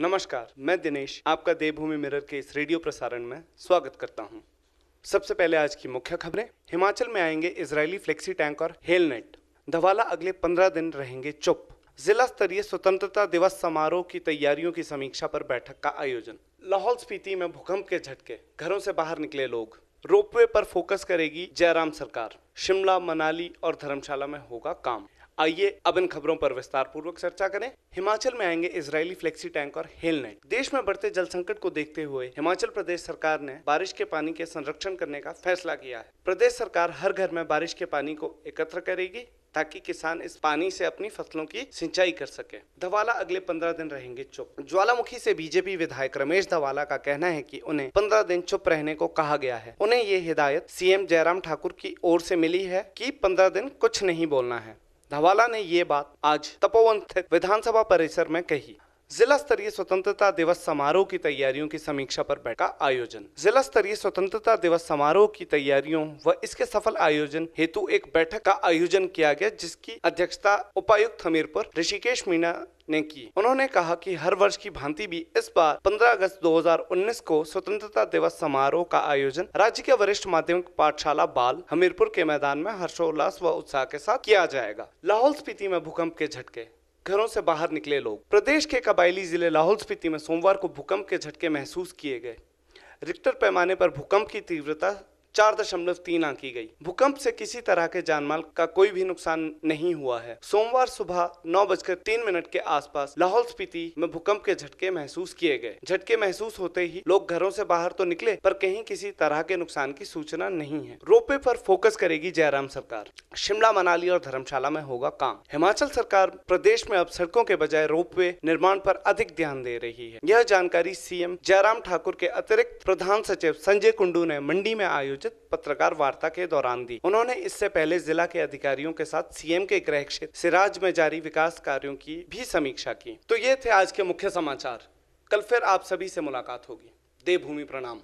नमस्कार, मैं दिनेश, आपका देवभूमि मिरर के इस रेडियो प्रसारण में स्वागत करता हूँ। सबसे पहले आज की मुख्य खबरें। हिमाचल में आएँगे इजरायली फ्लेक्सी टैंक और हेलनेट। धवाला अगले पंद्रह दिन रहेंगे चुप। जिला स्तरीय स्वतंत्रता दिवस समारोह की तैयारियों की समीक्षा पर बैठक का आयोजन। लाहौल स्पीति में भूकंप के झटके। घरों से बाहर निकले लोग। रोपवे पर फोकस करेगी जयराम सरकार। शिमला, मनाली और धर्मशाला में होगा काम। आइए अब इन खबरों पर विस्तार पूर्वक चर्चा करें। हिमाचल में आएँगे इजरायली फ्लेक्सी टैंक और हेलनेट देश में बढ़ते जल संकट को देखते हुए हिमाचल प्रदेश सरकार ने बारिश के पानी के संरक्षण करने का फैसला किया है। प्रदेश सरकार हर घर में बारिश के पानी को एकत्र करेगी ताकि किसान इस पानी से अपनी फ़सलों की सिंचाई कर सके। धवाला अगले पंद्रह दिन रहेंगे चुप। ज्वालामुखी से बीजेपी विधायक रमेश धवाला का कहना है कि उन्हें पंद्रह दिन चुप रहने को कहा गया है। उन्हें ये हिदायत सीएम जयराम ठाकुर की ओर से मिली है कि पंद्रह दिन कुछ नहीं बोलना है। धवाला ने ये बात आज तपोवन स्थित विधानसभा परिसर में कही। जिला स्तरीय स्वतंत्रता दिवस समारोह की तैयारियों की समीक्षा पर बैठक आयोजन। जिला स्तरीय स्वतंत्रता दिवस समारोह की तैयारियों व इसके सफल आयोजन हेतु एक बैठक का आयोजन किया गया, जिसकी अध्यक्षता उपायुक्त हमीरपुर ऋषिकेश मीणा ने की। उन्होंने कहा कि हर वर्ष की भांति भी इस बार 15 अगस्त 2019 को स्वतंत्रता दिवस समारोह का आयोजन राज्य के वरिष्ठ माध्यमिक पाठशाला बाल हमीरपुर के मैदान में हर्षोल्लास व उत्साह के साथ किया जाएगा। लाहौल स्पीति में भूकंप के झटके घरों से बाहर निकले लोग। प्रदेश के कबायली ज़िले लाहौल स्पीति में सोमवार को भूकंप के झटके महसूस किए गए। रिक्टर पैमाने पर भूकंप की तीव्रता चार दशमलव तीन आंकी गई। भूकंप से किसी तरह के जानमाल का कोई भी नुकसान नहीं हुआ है। सोमवार सुबह नौ बजकर तीन मिनट के आसपास लाहौल स्पीति में भूकंप के झटके महसूस किए गए। झटके महसूस होते ही लोग घरों से बाहर तो निकले, पर कहीं किसी तरह के नुकसान की सूचना नहीं है। रोपे पर फोकस करेगी जयराम सरकार। शिमला, मनाली और धर्मशाला में होगा काम। हिमाचल सरकार प्रदेश में अब सड़कों के बजाय रोपवे निर्माण पर अधिक ध्यान दे रही है। यह जानकारी सीएम जयराम ठाकुर के अतिरिक्त प्रधान सचिव संजय कुंडू ने मंडी में आयोजित आयोजित पत्रकार वार्ता के दौरान दी। उन्होंने इससे पहले जिला के अधिकारियों के साथ सीएम के गृह क्षेत्र सिराज में जारी विकास कार्यो की भी समीक्षा की। तो ये थे आज के मुख्य समाचार। कल फिर आप सभी से मुलाकात होगी। देवभूमि प्रणाम।